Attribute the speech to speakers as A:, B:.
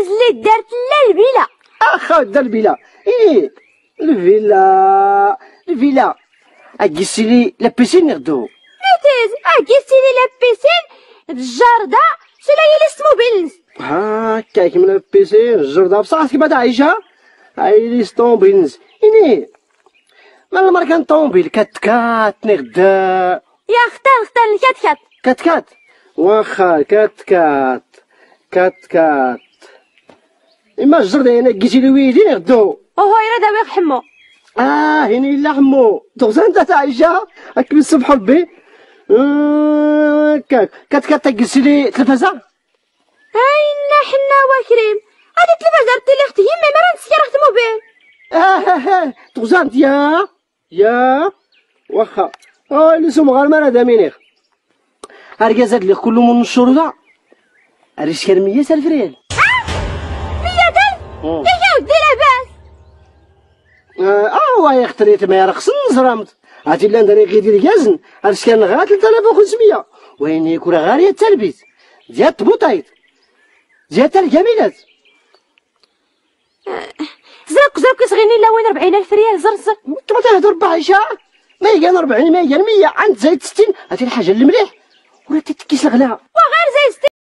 A: اللي دارت لا البلا
B: أخا دا الفيلا. إيه الفيلا الفيلا. اجيسي لي لا بيسين نغدو.
A: ميتيز اكيسي لي لا بيسين الجار دا سلا هي اللي اسمو بلنس
B: هاكاك من البيسين الجردة بصح كيما عايشة هاي لي ستومبيلز إني من الماركان طومبيل؟ كات كات نغدا
A: يا اختار اختار الكات كات.
B: كات كات. واخا كات كات. كات كات. إما الجردة هنا جيتي لي ويدي نغدو.
A: وهو يراد ويق حمو
B: آه هني لا حمو تغزى أنت تاع عايشة هاك بالصبح ربي. آه، كات كات كات تجلسي لي تلفزة
A: هاينا حنا وكريم هذا التلفاز رتي لي أختي يما مرة نسيا راه موبيل
B: آه تغزى أنت يا يا واخا. آه اللي سوم غير مرة دامينيخ هرقازات اللي كل من الشروطة عريش كرمية الفريال
A: مية دل
B: مم.
A: إيه ودي لاباس
B: آه واي اختريت ما يرقصن زرامت عرفتي لا ندري ديال كازن عرفت كان غير 3500 وين يكون غير التلبيت ديال الطبوطايط ديال تاع الجميلات.
A: زرق زرق صغيني لا وين 40 ألف ريال؟ زر زر.
B: أنت ما تهضر بعيشة. ما يقال 40 ما يقال 100 عند زايد 60 هاتي الحاجة اللي مليح. ولا تتكيس الغلا